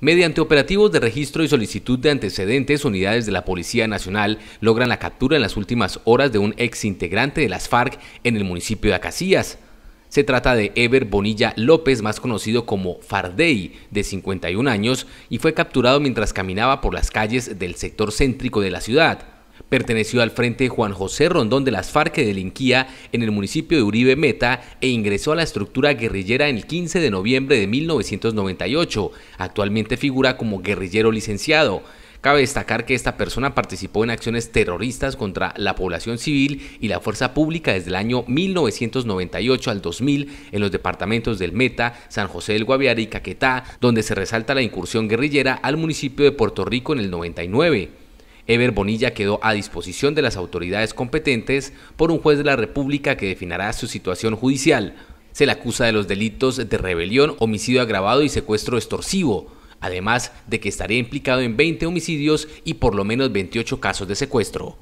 Mediante operativos de registro y solicitud de antecedentes, unidades de la Policía Nacional logran la captura en las últimas horas de un ex integrante de las FARC en el municipio de Acacías. Se trata de Ever Bonilla López, más conocido como Fardey, de 51 años, y fue capturado mientras caminaba por las calles del sector céntrico de la ciudad. Perteneció al Frente Juan José Rondón de las FARC que delinquía en el municipio de Uribe Meta e ingresó a la estructura guerrillera el 15 de noviembre de 1998. Actualmente figura como guerrillero licenciado. Cabe destacar que esta persona participó en acciones terroristas contra la población civil y la fuerza pública desde el año 1998 al 2000 en los departamentos del Meta, San José del Guaviare y Caquetá, donde se resalta la incursión guerrillera al municipio de Puerto Rico en el 99. Ever Bonilla quedó a disposición de las autoridades competentes por un juez de la República que definirá su situación judicial. Se le acusa de los delitos de rebelión, homicidio agravado y secuestro extorsivo, además de que estaría implicado en 20 homicidios y por lo menos 28 casos de secuestro.